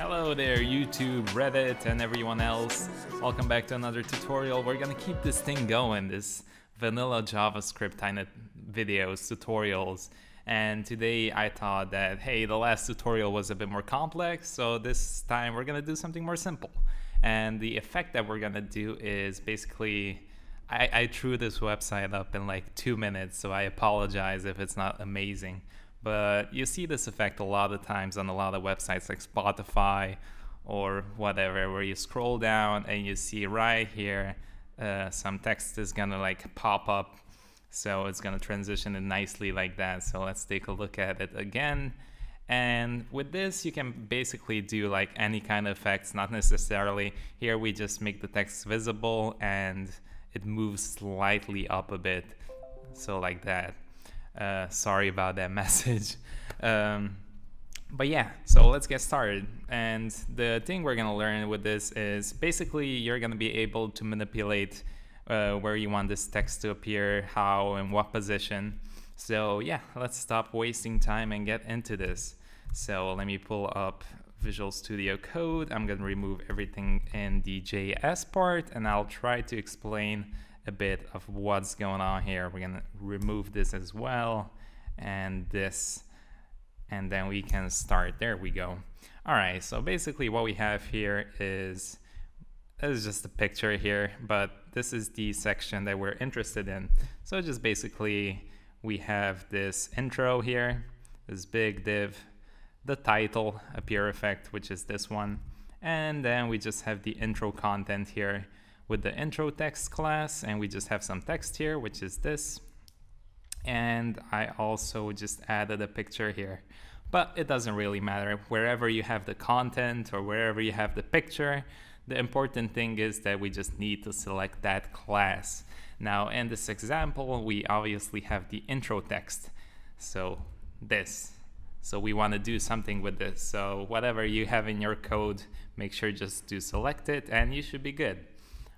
Hello there YouTube, Reddit, and everyone else. Welcome back to another tutorial. We're gonna keep this thing going, this vanilla JavaScript kind of videos, tutorials. And today I thought that, hey, the last tutorial was a bit more complex, so this time we're gonna do something more simple. And the effect that we're gonna do is basically, I, I threw this website up in like two minutes, so I apologize if it's not amazing. But you see this effect a lot of times on a lot of websites like Spotify or whatever, where you scroll down and you see right here uh, some text is gonna like pop up. So it's gonna transition it nicely like that. So let's take a look at it again. And with this, you can basically do like any kind of effects, not necessarily. Here we just make the text visible and it moves slightly up a bit. So like that. Uh, sorry about that message. Um, but yeah, so let's get started. And the thing we're gonna learn with this is basically you're gonna be able to manipulate uh, where you want this text to appear, how, and what position. So yeah, let's stop wasting time and get into this. So let me pull up Visual Studio Code. I'm gonna remove everything in the JS part and I'll try to explain a bit of what's going on here. We're gonna remove this as well and this and then we can start. There we go. All right, so basically what we have here is, this is just a picture here, but this is the section that we're interested in. So just basically we have this intro here, this big div, the title appear effect, which is this one. And then we just have the intro content here with the intro text class and we just have some text here which is this. And I also just added a picture here. But it doesn't really matter. Wherever you have the content or wherever you have the picture the important thing is that we just need to select that class. Now in this example we obviously have the intro text. So this. So we want to do something with this. So whatever you have in your code make sure just to select it and you should be good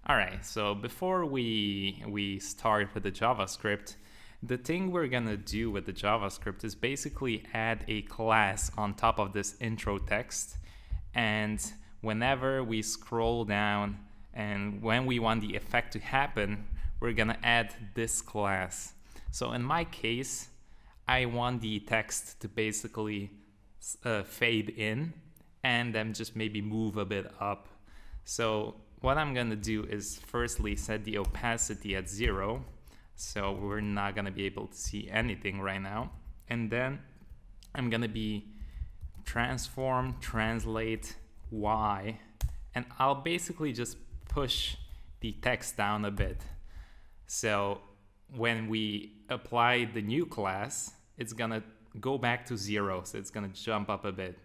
all right, so before we, we start with the JavaScript, the thing we're gonna do with the JavaScript is basically add a class on top of this intro text. And whenever we scroll down and when we want the effect to happen, we're gonna add this class. So in my case, I want the text to basically uh, fade in and then just maybe move a bit up. So what I'm gonna do is firstly set the opacity at zero so we're not gonna be able to see anything right now. And then I'm gonna be transform translate y and I'll basically just push the text down a bit. So when we apply the new class it's gonna go back to zero so it's gonna jump up a bit.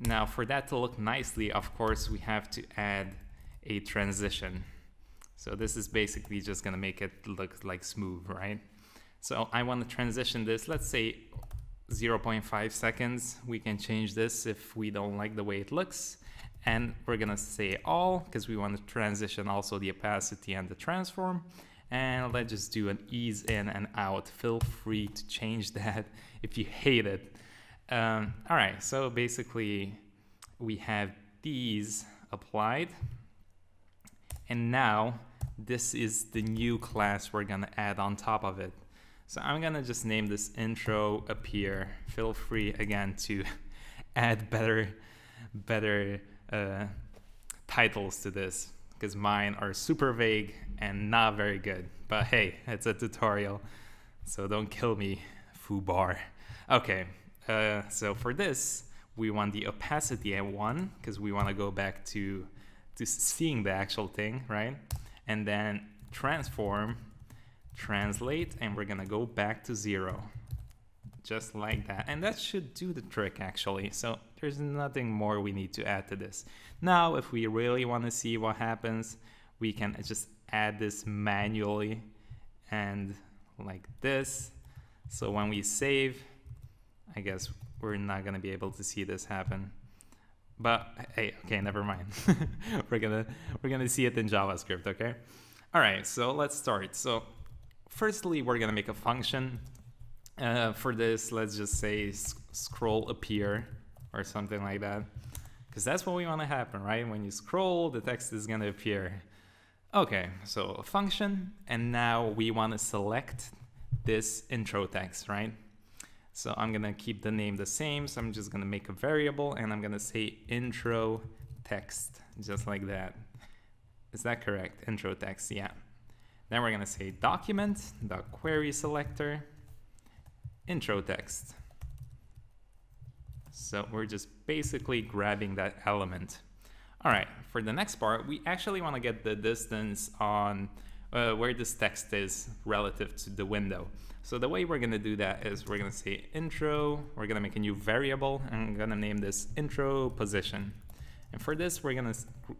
Now for that to look nicely of course we have to add a transition. So this is basically just gonna make it look like smooth, right? So I wanna transition this, let's say 0.5 seconds. We can change this if we don't like the way it looks. And we're gonna say all, because we wanna transition also the opacity and the transform. And let's just do an ease in and out. Feel free to change that if you hate it. Um, all right, so basically we have these applied. And now this is the new class we're gonna add on top of it. So I'm gonna just name this intro appear. Feel free again to add better, better uh, titles to this because mine are super vague and not very good. But hey, it's a tutorial, so don't kill me, foobar. Okay, uh, so for this, we want the opacity at one because we want to go back to to seeing the actual thing, right? And then transform, translate, and we're gonna go back to zero. Just like that. And that should do the trick actually. So there's nothing more we need to add to this. Now, if we really wanna see what happens, we can just add this manually and like this. So when we save, I guess we're not gonna be able to see this happen. But hey, okay, never mind. we're gonna we're gonna see it in JavaScript, okay? All right, so let's start. So firstly, we're gonna make a function. Uh, for this, let's just say scroll appear or something like that. because that's what we want to happen, right? When you scroll, the text is going to appear. Okay, so a function, and now we want to select this intro text, right? So I'm going to keep the name the same, so I'm just going to make a variable, and I'm going to say intro text, just like that. Is that correct? Intro text, yeah. Then we're going to say document, the query selector, intro text. So we're just basically grabbing that element. All right, for the next part, we actually want to get the distance on uh, where this text is relative to the window. So the way we're going to do that is we're going to say intro, we're going to make a new variable, and I'm going to name this intro position. And for this, we're going to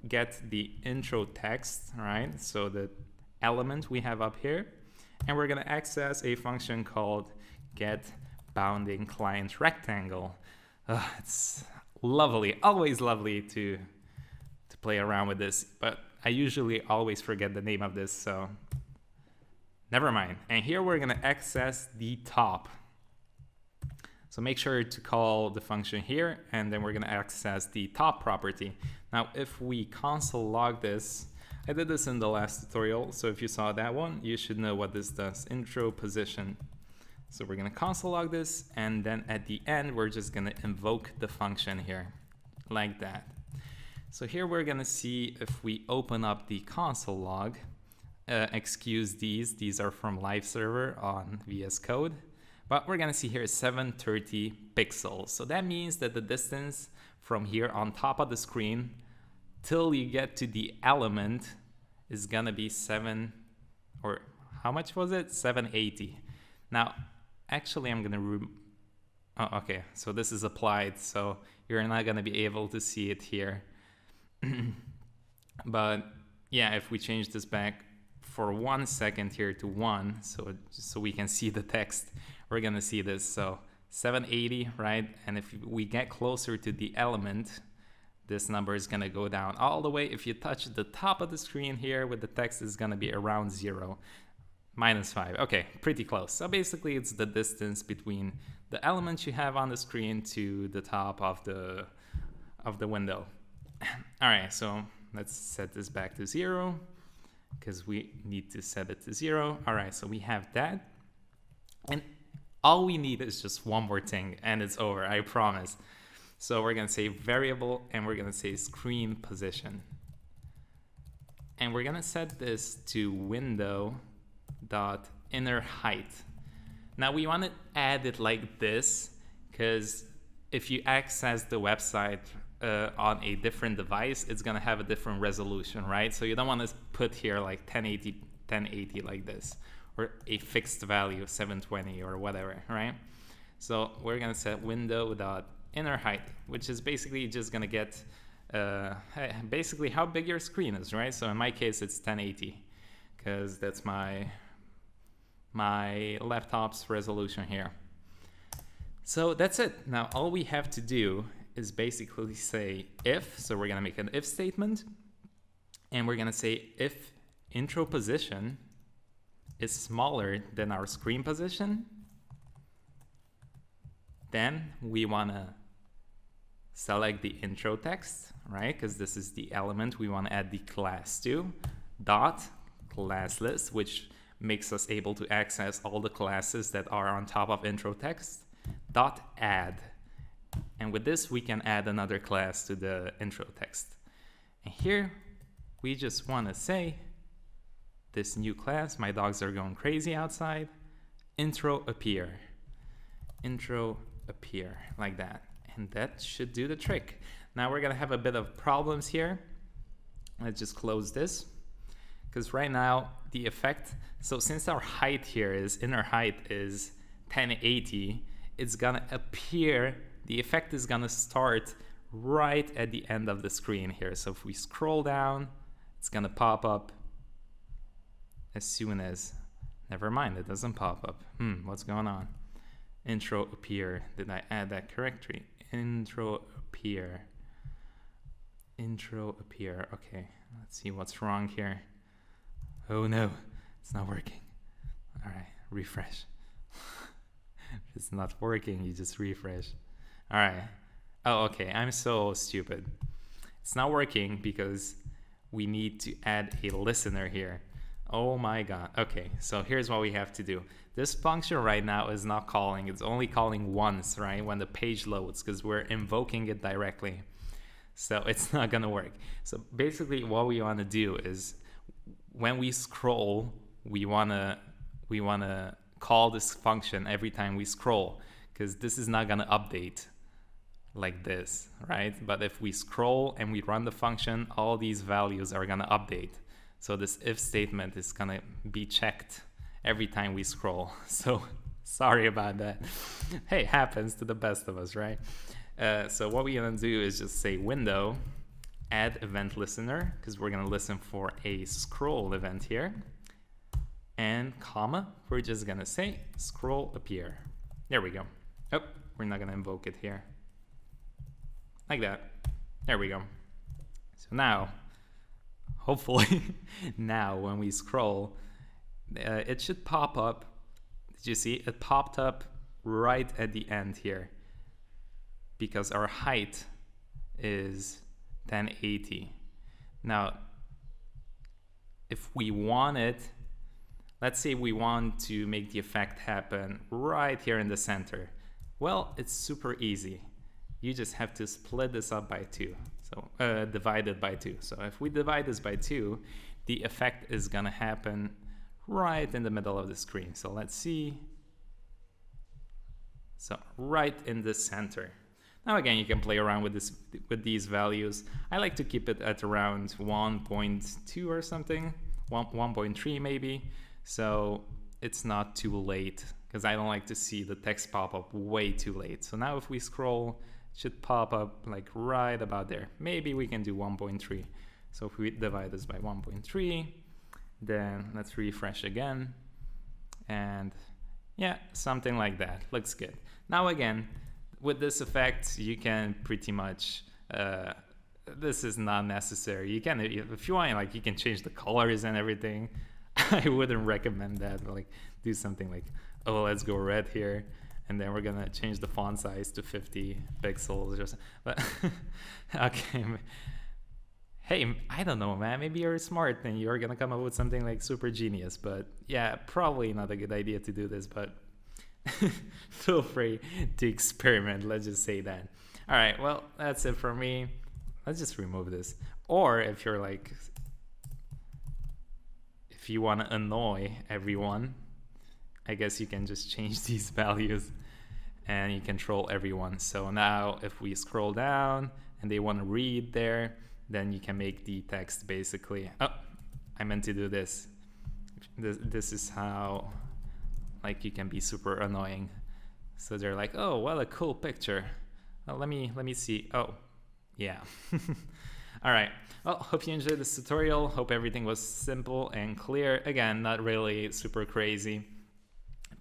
get the intro text, right? So the element we have up here, and we're going to access a function called get bounding client rectangle. Uh, it's lovely, always lovely to to play around with this, but I usually always forget the name of this, so never mind. And here we're gonna access the top. So make sure to call the function here, and then we're gonna access the top property. Now, if we console log this, I did this in the last tutorial, so if you saw that one, you should know what this does. Intro position so we're gonna console log this, and then at the end, we're just gonna invoke the function here, like that. So here we're gonna see if we open up the console log, uh, excuse these, these are from live server on VS Code, but we're gonna see here 730 pixels. So that means that the distance from here on top of the screen till you get to the element is gonna be seven, or how much was it? 780. Now, actually I'm gonna oh, okay so this is applied so you're not gonna be able to see it here but yeah if we change this back for one second here to one so so we can see the text we're gonna see this so 780 right and if we get closer to the element this number is gonna go down all the way if you touch the top of the screen here with the text is gonna be around zero minus 5. Okay, pretty close. So basically it's the distance between the elements you have on the screen to the top of the of the window. All right, so let's set this back to 0 because we need to set it to 0. All right, so we have that. And all we need is just one more thing and it's over, I promise. So we're going to say variable and we're going to say screen position. And we're going to set this to window dot inner height. Now we want to add it like this because if you access the website uh, on a different device, it's gonna have a different resolution, right? So you don't want to put here like 1080, 1080 like this, or a fixed value 720 or whatever, right? So we're gonna set window dot inner height, which is basically just gonna get uh, basically how big your screen is, right? So in my case, it's 1080 because that's my my laptop's resolution here. So that's it. Now all we have to do is basically say if, so we're gonna make an if statement, and we're gonna say if intro position is smaller than our screen position, then we wanna select the intro text, right? Because this is the element we wanna add the class to, dot class list, which makes us able to access all the classes that are on top of intro text dot add and with this we can add another class to the intro text. And here we just want to say this new class my dogs are going crazy outside. Intro appear. Intro appear like that. And that should do the trick. Now we're gonna have a bit of problems here. Let's just close this. Because right now the effect, so since our height here is, inner height is 1080, it's gonna appear, the effect is gonna start right at the end of the screen here. So if we scroll down, it's gonna pop up as soon as, never mind, it doesn't pop up. Hmm, what's going on? Intro appear, did I add that correctly? Intro appear, intro appear, okay, let's see what's wrong here. Oh no, it's not working. All right, refresh. if it's not working, you just refresh. All right, Oh, okay, I'm so stupid. It's not working because we need to add a listener here. Oh my god. Okay, so here's what we have to do. This function right now is not calling, it's only calling once, right? When the page loads, because we're invoking it directly. So it's not gonna work. So basically what we wanna do is when we scroll, we wanna we wanna call this function every time we scroll, because this is not gonna update like this, right? But if we scroll and we run the function, all these values are gonna update. So this if statement is gonna be checked every time we scroll. So sorry about that. hey, happens to the best of us, right? Uh, so what we're gonna do is just say window, add event listener, because we're gonna listen for a scroll event here. And comma, we're just gonna say scroll appear. There we go. Oh, we're not gonna invoke it here. Like that. There we go. So now hopefully now when we scroll, uh, it should pop up. Did you see? It popped up right at the end here because our height is 1080. Now, if we want it, let's say we want to make the effect happen right here in the center. Well, it's super easy. You just have to split this up by two. So uh, divided by 2. So if we divide this by 2, the effect is going to happen right in the middle of the screen. So let's see. So right in the center. Now again, you can play around with this with these values. I like to keep it at around 1.2 or something, 1.3 maybe. So it's not too late because I don't like to see the text pop up way too late. So now if we scroll should pop up like right about there. Maybe we can do 1.3. So if we divide this by 1.3, then let's refresh again. And yeah, something like that. Looks good. Now again, with this effect, you can pretty much, uh, this is not necessary. You can, if you want, like you can change the colors and everything. I wouldn't recommend that, like do something like, oh, let's go red here and then we're gonna change the font size to 50 pixels or something. But okay, hey, I don't know, man. Maybe you're smart and you're gonna come up with something like super genius. But yeah, probably not a good idea to do this. But feel free to experiment. Let's just say that. All right, well, that's it for me. Let's just remove this. Or if you're like, if you want to annoy everyone, I guess you can just change these values and you control everyone. So now if we scroll down and they want to read there, then you can make the text basically, oh, I meant to do this. This, this is how like you can be super annoying. So they're like, oh, what a cool picture. Let me, let me see. Oh, yeah. All right. Well, hope you enjoyed this tutorial. Hope everything was simple and clear. Again, not really super crazy.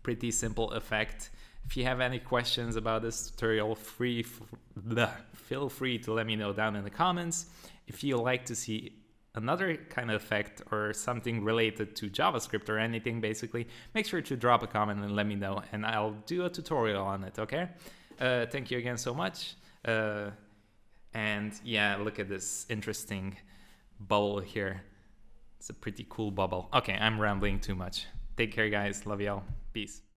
Pretty simple effect. If you have any questions about this tutorial, free, feel free to let me know down in the comments. If you like to see another kind of effect or something related to JavaScript or anything basically, make sure to drop a comment and let me know and I'll do a tutorial on it, okay? Uh, thank you again so much. Uh, and yeah, look at this interesting bubble here. It's a pretty cool bubble. Okay, I'm rambling too much. Take care, guys. Love y'all. Peace.